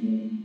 Yeah.